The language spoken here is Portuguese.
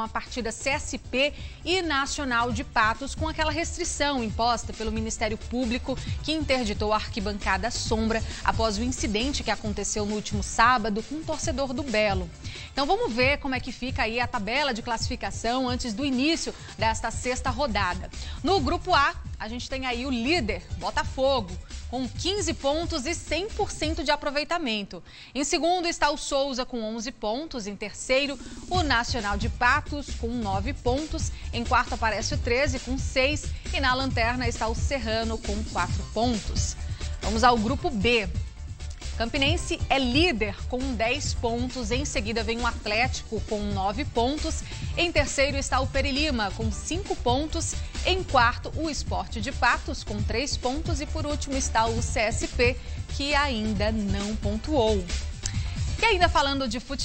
com a partida CSP e Nacional de Patos, com aquela restrição imposta pelo Ministério Público que interditou a arquibancada sombra após o incidente que aconteceu no último sábado com um torcedor do Belo. Então vamos ver como é que fica aí a tabela de classificação antes do início desta sexta rodada. No grupo A, a gente tem aí o líder, Botafogo, com 15 pontos e 100% de aproveitamento. Em segundo está o Souza com 11 pontos, em terceiro o Nacional de Patos com 9 pontos, em quarto aparece o 13 com 6 e na lanterna está o Serrano com 4 pontos. Vamos ao grupo B. Campinense é líder com 10 pontos. Em seguida vem o Atlético com 9 pontos. Em terceiro está o Perilima com 5 pontos. Em quarto, o Esporte de Patos com 3 pontos. E por último está o CSP, que ainda não pontuou. E ainda falando de futebol.